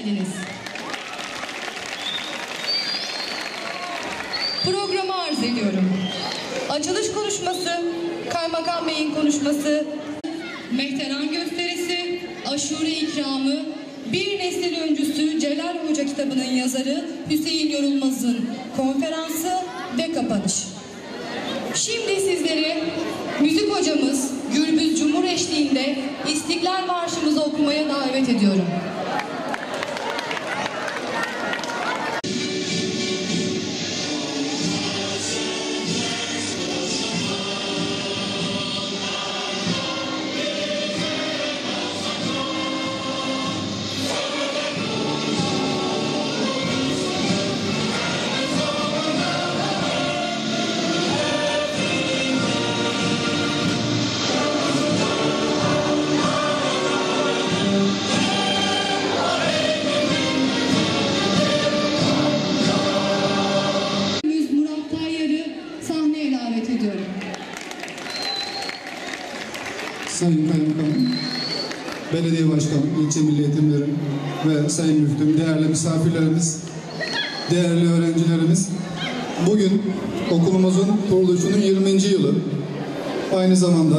geldiniz. Programı arz ediyorum. Açılış konuşması, Kaymakam Bey'in konuşması, Mehteran gösterisi, aşure ikramı, bir neslin öncüsü Celal Hoca kitabının yazarı Hüseyin Yorulmaz'ın konferansı ve kapanış. Şimdi sizleri müzik hocamız Gürbüz Cumhur eşliğinde İstiklal Marşımızı okumaya davet ediyorum. Davet ediyorum. Sayın Kaymakamım, Belediye Başkanım, ilçe milli eğitimlerim ve Sayın Müftüm, değerli misafirlerimiz, değerli öğrencilerimiz, bugün okulumuzun kuruluşunun 20. yılı. Aynı zamanda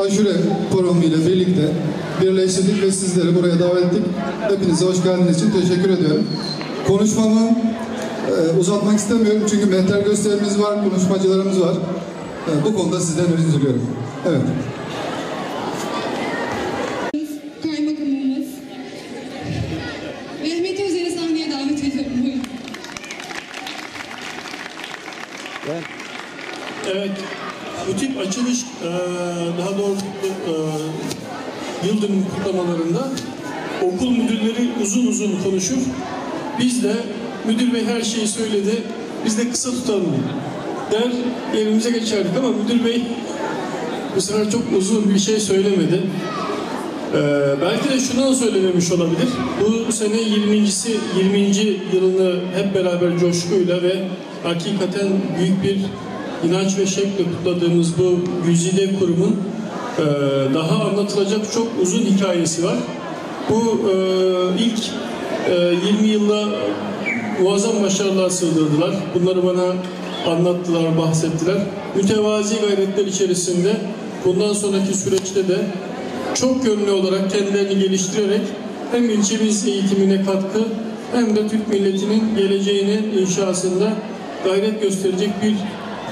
aşure programı ile birlikte birleştirdik ve sizleri buraya davet ettik. Hepinize hoş geldiniz için teşekkür ediyorum. Konuşmamı e, uzatmak istemiyorum çünkü mehter gösterimiz var, konuşmacılarımız var. E, bu konuda sizden özür diliyorum. Evet. Kaymakamımız Mehmet Özer'i sahneye davet ediyorum. Buyurun. Evet, bu tip açılış, eee, daha doğrusu eee, yıl dönümü kutlamalarında okul müdürleri uzun uzun konuşur. Biz de müdür bey her şeyi söyledi, biz de kısa tutalım der, yerimize geçerdik ama müdür bey bu sefer çok uzun bir şey söylemedi. Ee, belki de şundan söylememiş olabilir. Bu sene 20.si 20. yılını hep beraber coşkuyla ve hakikaten büyük bir inanç ve şevkle kutladığımız bu Güzide kurumun e, daha anlatılacak çok uzun hikayesi var. Bu e, ilk e, 20 yılda muazzam başarılar sığdırdılar. Bunları bana anlattılar, bahsettiler. Mütevazi gayretler içerisinde bundan sonraki süreçte de çok yönlü olarak kendilerini geliştirerek hem ilçemiz eğitimine katkı hem de Türk milletinin geleceğinin inşasında gayret gösterecek bir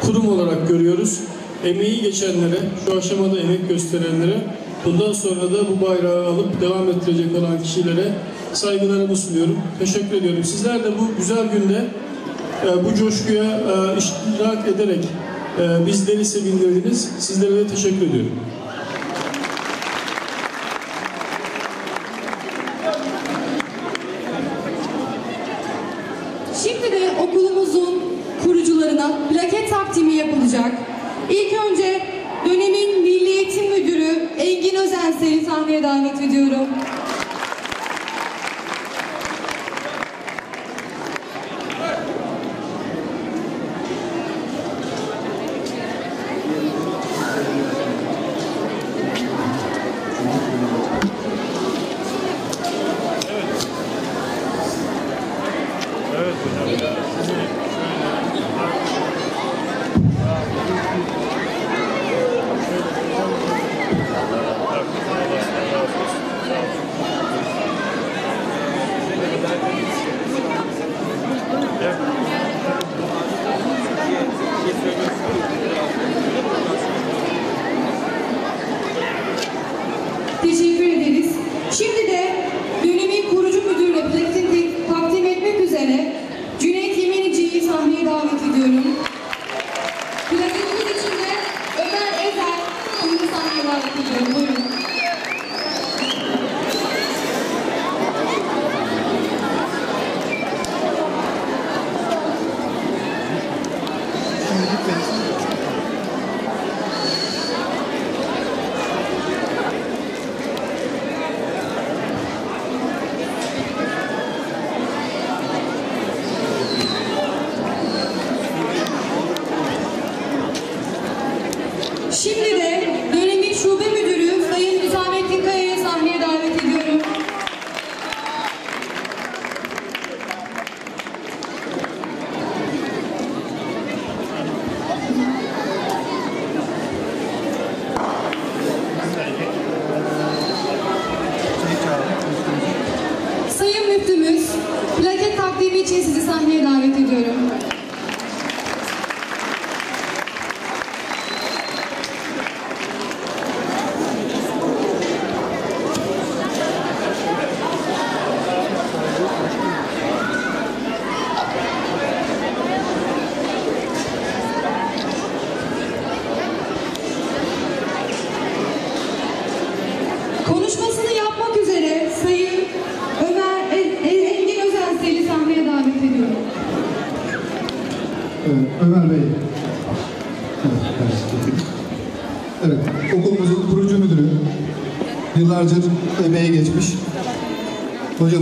kurum olarak görüyoruz. Emeği geçenlere, şu aşamada emek gösterenlere, bundan sonra da bu bayrağı alıp devam ettirecek olan kişilere saygılarımı sunuyorum. Teşekkür ediyorum. Sizler de bu güzel günde e, bu coşkuya e, iştirak ederek e, bizleri sevindirdiniz. Sizlere de teşekkür ediyorum. Şimdi de okulumuzun kurucularına plaket takdimi yapılacak. İlk önce dönemin Milli Eğitim Müdürü Engin Özensel'i sahneye davet ediyorum.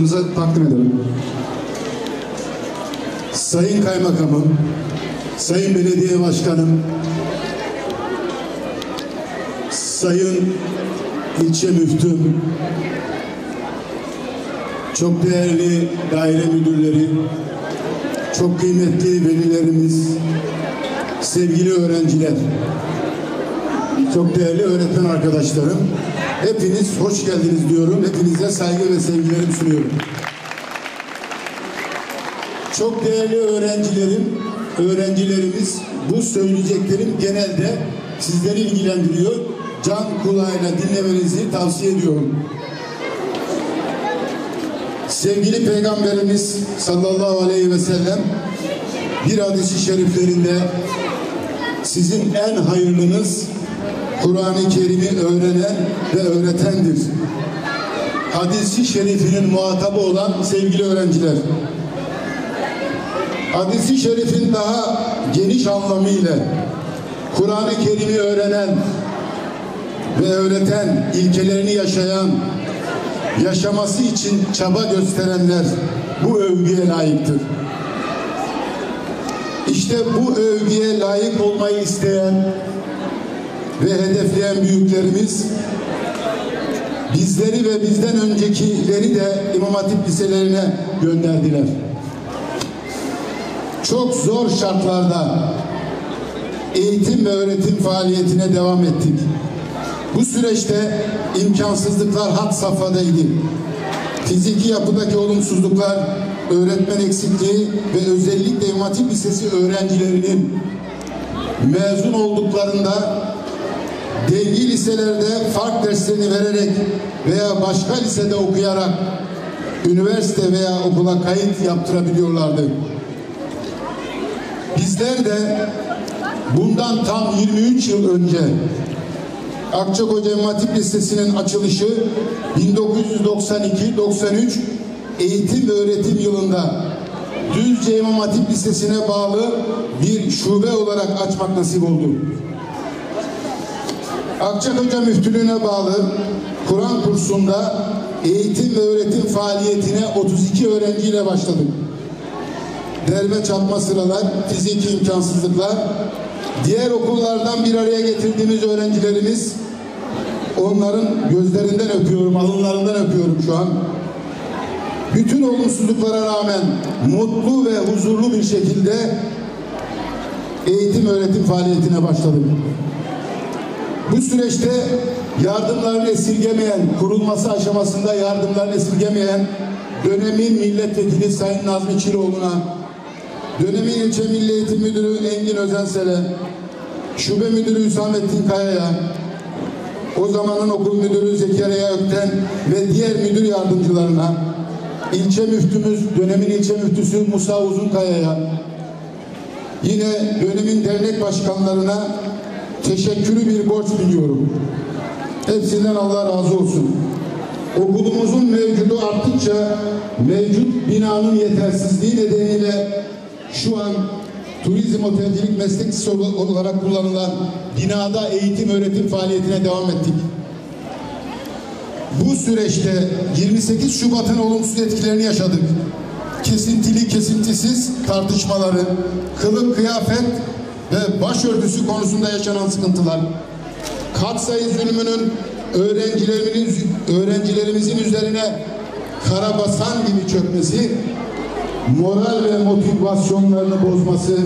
Hocamıza takdim ediyorum. Sayın Kaymakamım, Sayın Belediye Başkanım, Sayın İlçe Müftüm, çok değerli daire müdürleri, çok kıymetli velilerimiz, sevgili öğrenciler, çok değerli öğretmen arkadaşlarım, hepiniz hoş geldiniz diyorum. Hepinize saygı ve sevgilerimi sunuyorum. Çok değerli öğrencilerim, öğrencilerimiz bu söyleyeceklerim genelde sizleri ilgilendiriyor. Can kulağıyla dinlemenizi tavsiye ediyorum. Sevgili Peygamberimiz sallallahu aleyhi ve sellem bir hadisi şeriflerinde sizin en hayırlınız Kur'an-ı Kerim'i öğrenen ve öğretendir. Hadisi şerifinin muhatabı olan sevgili öğrenciler. Hadisi şerifin daha geniş anlamıyla Kur'an-ı Kerim'i öğrenen ve öğreten, ilkelerini yaşayan, yaşaması için çaba gösterenler bu övgüye layıktır. İşte bu övgüye layık olmayı isteyen ve hedefleyen büyüklerimiz bizleri ve bizden öncekileri de İmam Hatip liselerine gönderdiler çok zor şartlarda eğitim ve öğretim faaliyetine devam ettik. Bu süreçte imkansızlıklar had safhadaydı. Fiziki yapıdaki olumsuzluklar, öğretmen eksikliği ve özellikle İmam Hatip Lisesi öğrencilerinin mezun olduklarında devgi liselerde fark derslerini vererek veya başka lisede okuyarak üniversite veya okula kayıt yaptırabiliyorlardı. Bizler de bundan tam 23 yıl önce Akçakoca Hatip Lisesi'nin açılışı 1992-93 eğitim ve öğretim yılında Düzce İmam Hatip Lisesi'ne bağlı bir şube olarak açmak nasip oldu. Akçakoca Müftülüğü'ne bağlı Kur'an kursunda eğitim ve öğretim faaliyetine 32 öğrenciyle başladık derme çatma sıralar, fiziki imkansızlıklar, diğer okullardan bir araya getirdiğimiz öğrencilerimiz onların gözlerinden öpüyorum, alınlarından öpüyorum şu an. Bütün olumsuzluklara rağmen mutlu ve huzurlu bir şekilde eğitim öğretim faaliyetine başladım. Bu süreçte yardımlarını esirgemeyen, kurulması aşamasında yardımlarını esirgemeyen dönemin milletvekili Sayın Nazmi Çiloğlu'na Dönemin ilçe Milli Eğitim Müdürü Engin Özensel'e, Şube Müdürü Hüsamettin Kaya'ya, o zamanın okul müdürü Zekeriya Ökten ve diğer müdür yardımcılarına, ilçe müftümüz, dönemin ilçe müftüsü Musa Uzunkaya'ya, yine dönemin dernek başkanlarına teşekkürü bir borç biliyorum. Hepsinden Allah razı olsun. Okulumuzun mevcudu arttıkça mevcut binanın yetersizliği nedeniyle şu an turizm otelcilik meslek lisesi olarak kullanılan binada eğitim öğretim faaliyetine devam ettik. Bu süreçte 28 Şubat'ın olumsuz etkilerini yaşadık. Kesintili kesintisiz tartışmaları, kılık kıyafet ve başörtüsü konusunda yaşanan sıkıntılar, katsayı zulmünün öğrencilerimizin, öğrencilerimizin üzerine karabasan gibi çökmesi moral ve motivasyonlarını bozması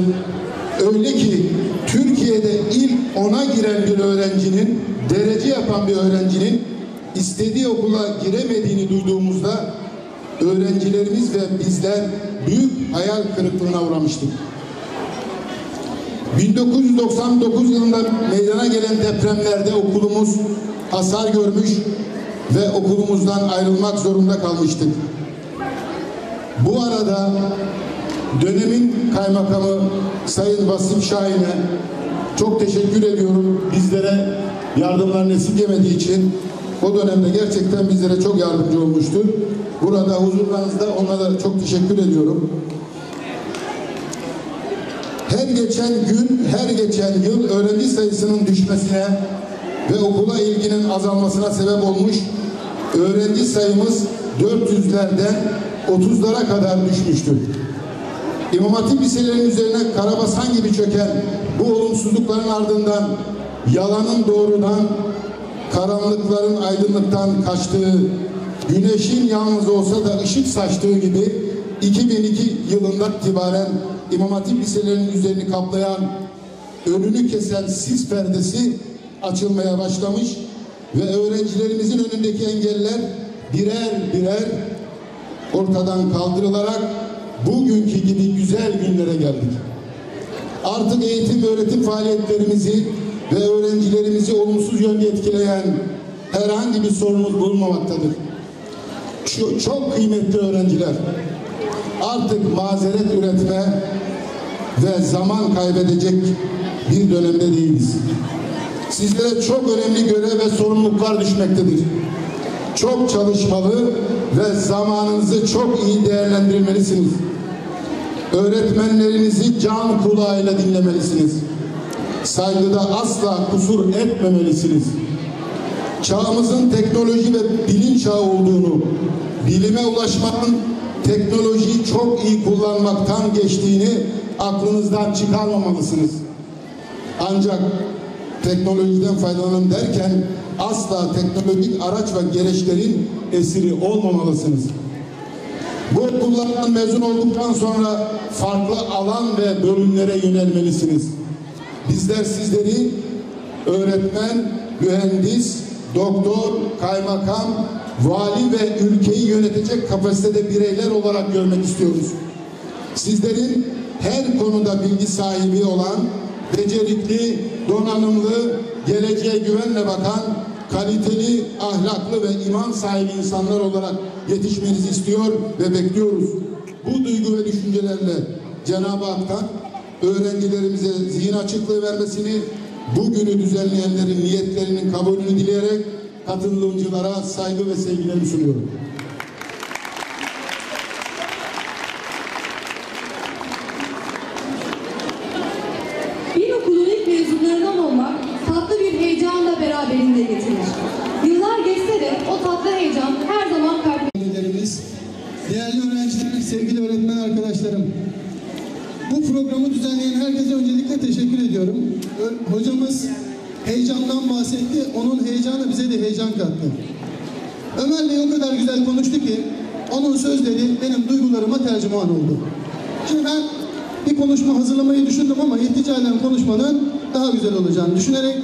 öyle ki Türkiye'de ilk ona giren bir öğrencinin derece yapan bir öğrencinin istediği okula giremediğini duyduğumuzda öğrencilerimiz ve bizler büyük hayal kırıklığına uğramıştık. 1999 yılında meydana gelen depremlerde okulumuz hasar görmüş ve okulumuzdan ayrılmak zorunda kalmıştık. Bu arada dönemin kaymakamı Sayın Vasim Şahin'e çok teşekkür ediyorum. Bizlere yardımlarını esirgemediği için o dönemde gerçekten bizlere çok yardımcı olmuştur. Burada huzurlarınızda ona da çok teşekkür ediyorum. Geçen gün, her geçen yıl öğrenci sayısının düşmesine ve okula ilginin azalmasına sebep olmuş. Öğrenci sayımız 400'lerden 30'lara kadar düşmüştür. İmam Hatip liselerinin üzerine karabasan gibi çöken bu olumsuzlukların ardından yalanın doğrudan, karanlıkların aydınlıktan kaçtığı, güneşin yalnız olsa da ışık saçtığı gibi 2002 yılından itibaren İmam Hatip liselerinin üzerini kaplayan, önünü kesen sis perdesi açılmaya başlamış ve öğrencilerimizin önündeki engeller birer birer ortadan kaldırılarak bugünkü gibi güzel günlere geldik. Artık eğitim ve öğretim faaliyetlerimizi ve öğrencilerimizi olumsuz yönde etkileyen herhangi bir sorunumuz bulunmamaktadır. Şu çok kıymetli öğrenciler artık mazeret üretme ve zaman kaybedecek bir dönemde değiliz. Sizlere çok önemli görev ve sorumluluklar düşmektedir. Çok çalışmalı ve zamanınızı çok iyi değerlendirmelisiniz. Öğretmenlerinizi can kulağıyla dinlemelisiniz. Saygıda asla kusur etmemelisiniz. Çağımızın teknoloji ve bilim çağı olduğunu, bilime ulaşmanın teknolojiyi çok iyi kullanmaktan geçtiğini aklınızdan çıkarmamalısınız. Ancak teknolojiden faydalanın derken asla teknolojik araç ve gereçlerin esiri olmamalısınız. Bu okullardan mezun olduktan sonra farklı alan ve bölümlere yönelmelisiniz. Bizler sizleri öğretmen, mühendis, doktor, kaymakam, vali ve ülkeyi yönetecek kapasitede bireyler olarak görmek istiyoruz. Sizlerin her konuda bilgi sahibi olan, becerikli, donanımlı, geleceğe güvenle bakan, kaliteli, ahlaklı ve iman sahibi insanlar olarak yetişmenizi istiyor ve bekliyoruz. Bu duygu ve düşüncelerle Cenab-ı Hak'tan öğrencilerimize zihin açıklığı vermesini, bugünü düzenleyenlerin niyetlerinin kabulünü dileyerek katılımcılara saygı ve sevgilerimi sunuyorum. Bir okulun ilk mezunlarından olmak tatlı bir heyecanla beraberinde getirir. Yıllar geçse de o tatlı heyecan her zaman kalp öğrencilerimiz, değerli öğrenciler, sevgili öğretmen arkadaşlarım. Bu programı düzenleyen herkese öncelikle teşekkür ediyorum. Hocamız heyecandan bahsetti. Onun heyecanı bize de heyecan kattı. Ömer Bey o kadar güzel konuştu ki onun sözleri benim duygularıma tercüman oldu. Şimdi ben bir konuşma hazırlamayı düşündüm ama irticalen konuşmanın daha güzel olacağını düşünerek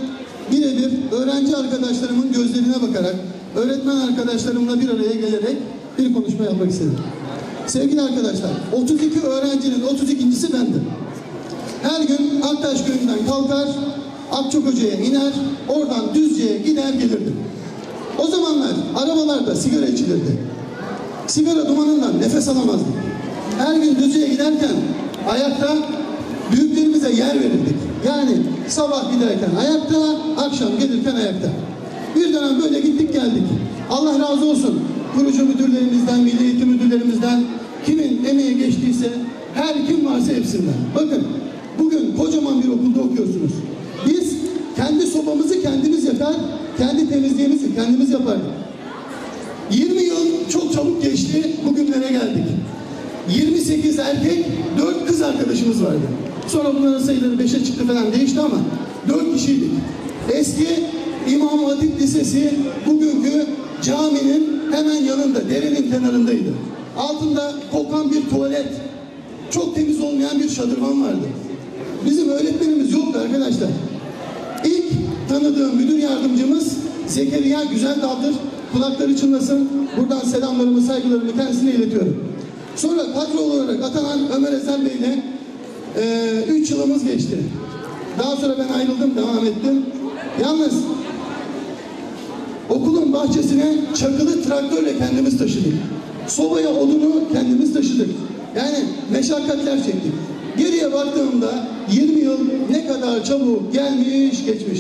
birebir öğrenci arkadaşlarımın gözlerine bakarak, öğretmen arkadaşlarımla bir araya gelerek bir konuşma yapmak istedim. Sevgili arkadaşlar, 32 öğrencinin 32.si bendim. Her gün Aktaş köyünden kalkar, Akçakoca'ya iner, oradan Düzce'ye gider gelirdim. O zamanlar arabalarda sigara içilirdi. Sigara dumanından nefes alamazdık. Her gün Düzce'ye giderken ayakta büyüklerimize yer verirdik. Yani sabah giderken ayakta, akşam gelirken ayakta. Bir dönem böyle gittik geldik. Allah razı olsun kurucu müdürlerimizden, milli eğitim müdürlerimizden kimin emeği geçtiyse her kim varsa hepsinden. Bakın bugün kocaman bir okulda okuyorsunuz. Biz kendi sobamızı kendimiz yakar, kendi temizliğimizi kendimiz yapardık. 20 yıl çok çabuk geçti, bugünlere geldik. 28 erkek, 4 kız arkadaşımız vardı. Sonra bunların sayıları 5'e çıktı falan değişti ama 4 kişiydik. Eski İmam Hatip Lisesi bugünkü caminin hemen yanında, derenin kenarındaydı. Altında kokan bir tuvalet, çok temiz olmayan bir şadırvan vardı. Bizim öğretmenimiz yoktu arkadaşlar. İlk tanıdığım müdür yardımcımız Zekeriya Güzeldağ'dır. kulakları çınlasın. Buradan selamlarımı, saygılarımı kendisine iletiyorum. Sonra kadro olarak atanan Ömer Ezel Bey ile 3 yılımız geçti. Daha sonra ben ayrıldım, devam ettim. Yalnız okulun bahçesine çakılı traktörle kendimiz taşıdık. Sobaya odunu kendimiz taşıdık. Yani meşakkatler çektik. Geriye baktığımda 20 yıl ne kadar çabuk gelmiş geçmiş.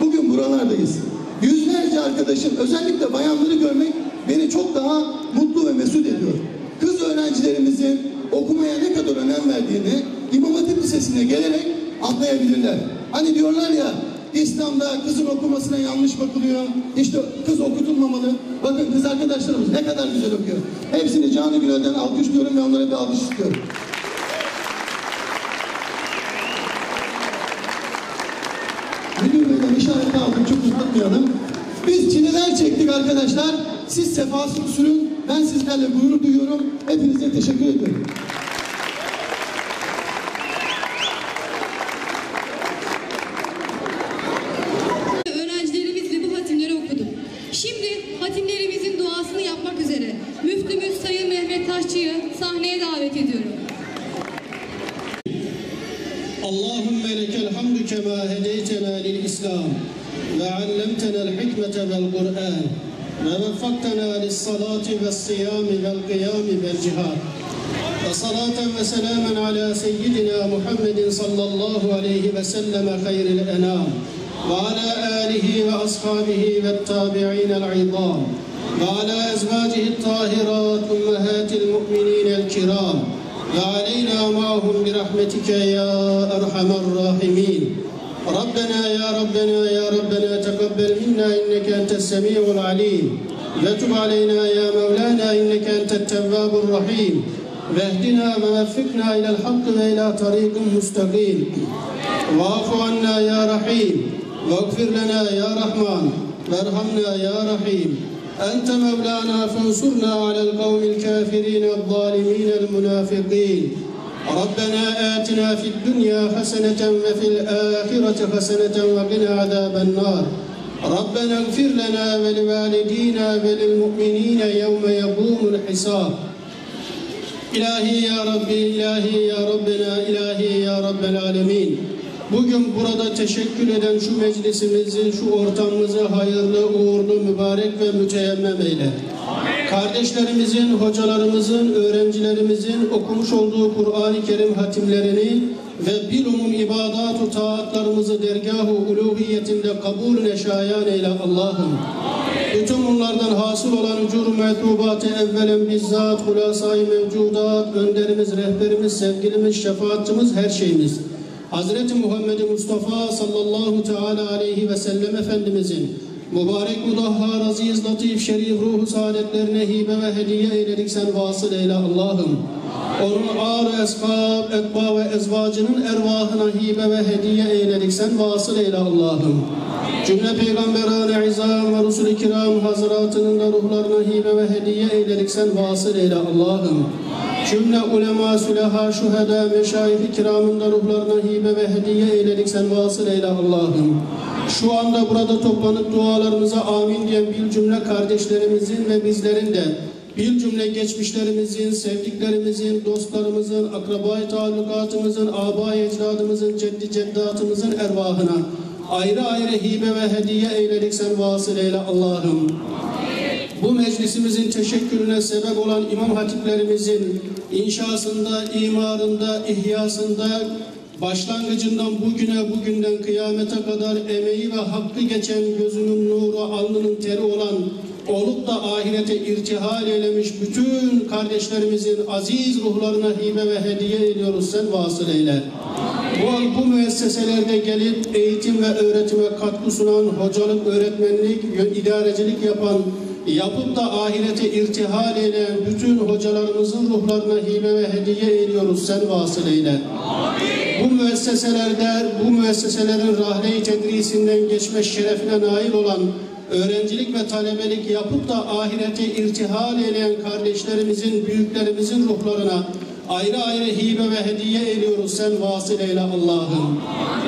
Bugün buralardayız. Yüzlerce arkadaşım özellikle bayanları görmek beni çok daha mutlu ve mesut ediyor. Kız öğrencilerimizin okumaya ne kadar önem verdiğini İmam Hatip Lisesi'ne gelerek anlayabilirler. Hani diyorlar ya İslam'da kızın okumasına yanlış bakılıyor. İşte kız okutulmamalı. Bakın kız arkadaşlarımız ne kadar güzel okuyor. Hepsini canı gönülden alkışlıyorum ve onlara bir alkış istiyorum. Müdür Bey'den işaret aldım çok uzatmayalım. Biz çileler çektik arkadaşlar. Siz sefasını sürün. Ben sizlerle gurur duyuyorum. Hepinize teşekkür ediyorum. والصيام والقيام والجهاد وصلاة وسلاما على سيدنا محمد صلى الله عليه وسلم خير الأنام. وعلى آله وأصحابه والتابعين العظام. وعلى أزواجه الطاهرات أمهات المؤمنين الكرام. وعلينا معهم برحمتك يا أرحم الراحمين. ربنا يا ربنا يا ربنا تقبل منا إنك أنت السميع العليم. وتب علينا يا مولانا إنك أنت التواب الرحيم. واهدنا ووفقنا إلى الحق وإلى طريق مستقيم. واعف عنا يا رحيم. واغفر لنا يا رحمن. وارحمنا يا رحيم. أنت مولانا فانصرنا على القوم الكافرين الظالمين المنافقين. ربنا آتنا في الدنيا حسنة وفي الآخرة حسنة وقنا عذاب النار. ربنا اغفر لنا ولوالدينا وللمؤمنين يوم يقوم الحساب İlahi ya Rabbi, ilahi ya Rabbena, ilahi ya Rabbel Alemin. Bugün burada teşekkür eden şu meclisimizin, şu ortamımızı hayırlı, uğurlu, mübarek ve müteyemmem eyle. Kardeşlerimizin, hocalarımızın, öğrencilerimizin okumuş olduğu Kur'an-ı Kerim hatimlerini ve bilumum ibadat-ı taatlarımızı dergah-ı uluhiyetinde kabulüne şayan eyle Allah'ım. Bütün bunlardan hasıl olan ucur metubatı evvelen bizzat hulasayı mevcudat, önderimiz, rehberimiz, sevgilimiz, şefaatçimiz, her şeyimiz. Hazreti Muhammed Mustafa sallallahu teala aleyhi ve sellem Efendimizin mübarek mudahhar, aziz, latif, şerif, ruhu saadetlerine hibe ve hediye eyledik sen vasıl eyle Allah'ım. Onun ağır eskab, ekba ve ezvacının ervahına hibe ve hediye eyledik sen vasıl eyle Allah'ım. Cümle peygamberan-ı izam ve rusul-i kiram hazıratının da ruhlarına hibe ve hediye eyledik sen vasıl eyle Allah'ım. Cümle ulema, sülaha, şuhada, meşayih-i ruhlarına hibe ve hediye eyledik sen vasıl eyle Allah'ım. Şu anda burada toplanıp dualarımıza amin diyen bir cümle kardeşlerimizin ve bizlerin de bir cümle geçmişlerimizin, sevdiklerimizin, dostlarımızın, akrabayı talukatımızın, abai ecdadımızın, ceddi ceddatımızın ervahına ayrı ayrı hibe ve hediye eyledik sen vasıl eyle Allah'ım. Bu meclisimizin teşekkürüne sebep olan imam hatiplerimizin inşasında, imarında, ihyasında, başlangıcından bugüne, bugünden kıyamete kadar emeği ve hakkı geçen gözünün nuru, alnının teri olan olup da ahirete irtihal eylemiş bütün kardeşlerimizin aziz ruhlarına hibe ve hediye ediyoruz sen vasıl eyle. Bu, bu müesseselerde gelip eğitim ve öğretime katkı sunan, hocalık, öğretmenlik, idarecilik yapan, yapıp da ahirete irtihal eyleyen bütün hocalarımızın ruhlarına hibe ve hediye ediyoruz sen vasıl eyle. Bu müesseselerde, bu müesseselerin rahle-i tedrisinden geçme şerefine nail olan öğrencilik ve talebelik yapıp da ahirete irtihal eyleyen kardeşlerimizin, büyüklerimizin ruhlarına ayrı ayrı hibe ve hediye ediyoruz sen vasıl eyle Allah'ım.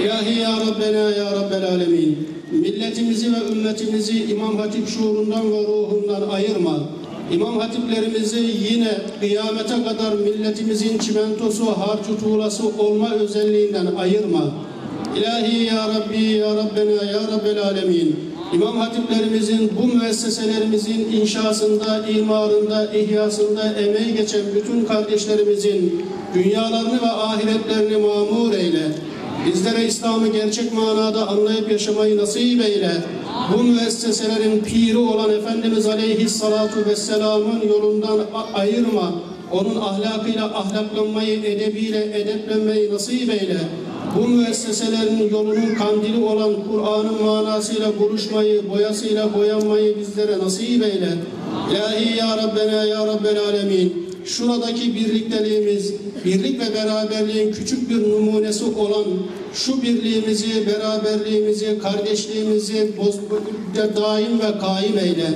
İlahi ya Rabbena ya Rabbel Alemin. Milletimizi ve ümmetimizi İmam Hatip şuurundan ve ruhundan ayırma. İmam hatiplerimizi yine kıyamete kadar milletimizin çimentosu, harcı tuğlası olma özelliğinden ayırma. İlahi ya Rabbi ya Rabbena ya Rabbel Alemin. İmam hatiplerimizin bu müesseselerimizin inşasında, imarında, ihyasında emeği geçen bütün kardeşlerimizin dünyalarını ve ahiretlerini mamur eyle. Bizlere İslam'ı gerçek manada anlayıp yaşamayı nasip eyle. Bu müesseselerin piri olan Efendimiz Aleyhissalatu Vesselam'ın yolundan ayırma. Onun ahlakıyla ahlaklanmayı, edebiyle edeplenmeyi nasip eyle. Bu müesseselerin yolunun kandili olan Kur'an'ın manasıyla buluşmayı, boyasıyla boyanmayı bizlere nasip eyle. İlahi ya Rabbena ya Rabbel Alemin. Şuradaki birlikteliğimiz, birlik ve beraberliğin küçük bir numunesi olan şu birliğimizi, beraberliğimizi, kardeşliğimizi daim ve kaim eyle.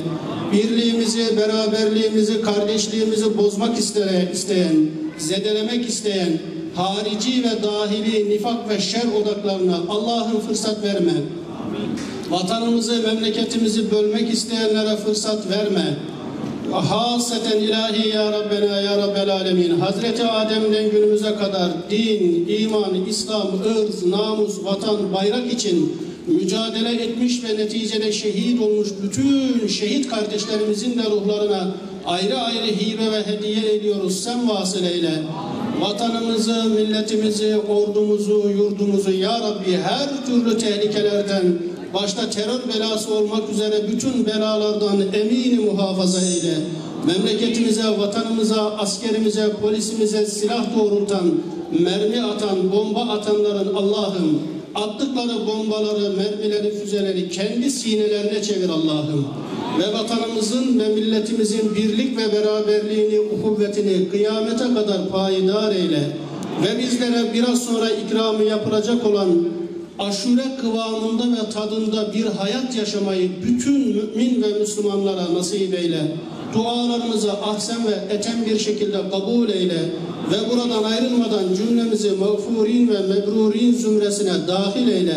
Birliğimizi, beraberliğimizi, kardeşliğimizi bozmak isteyen, zedelemek isteyen, harici ve dahili nifak ve şer odaklarına Allah'ın fırsat verme. Vatanımızı, memleketimizi bölmek isteyenlere fırsat verme. Haseten ilahi ya Rabbena ya Rabbel Alemin. Hazreti Adem'den günümüze kadar din, iman, İslam, ırz, namus, vatan, bayrak için mücadele etmiş ve neticede şehit olmuş bütün şehit kardeşlerimizin de ruhlarına ayrı ayrı hibe ve hediye ediyoruz. Sen vasıl eyle. Vatanımızı, milletimizi, ordumuzu, yurdumuzu ya Rabbi her türlü tehlikelerden başta terör belası olmak üzere bütün belalardan emini muhafaza eyle. Memleketimize, vatanımıza, askerimize, polisimize silah doğrultan, mermi atan, bomba atanların Allah'ım attıkları bombaları, mermileri, füzeleri kendi sinelerine çevir Allah'ım. Ve vatanımızın ve milletimizin birlik ve beraberliğini, uhuvvetini kıyamete kadar payidar eyle. Ve bizlere biraz sonra ikramı yapılacak olan aşure kıvamında ve tadında bir hayat yaşamayı bütün mümin ve Müslümanlara nasip eyle. Dualarımızı ahsen ve eten bir şekilde kabul eyle ve buradan ayrılmadan cümlemizi mağfurin ve mebrurin zümresine dahil eyle.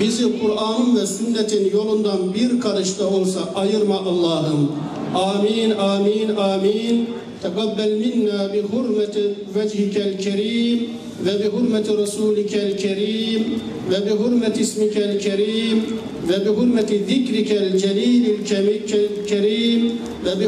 Bizi Kur'an'ın ve sünnetin yolundan bir karış da olsa ayırma Allah'ım. Amin, amin, amin. Tekabbel minna bi hurmeti vecihikel kerim ve bi hurmeti rasulikel kerim ve bi hurmeti ismikel kerim ve bi hurmeti zikrikel celilil kemikkel kerim ve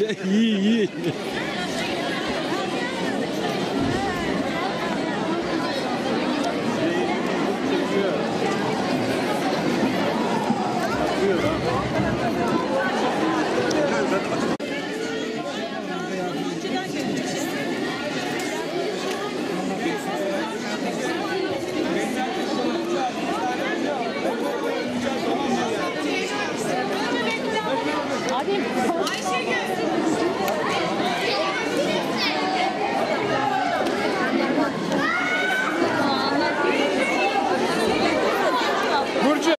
Ya iyi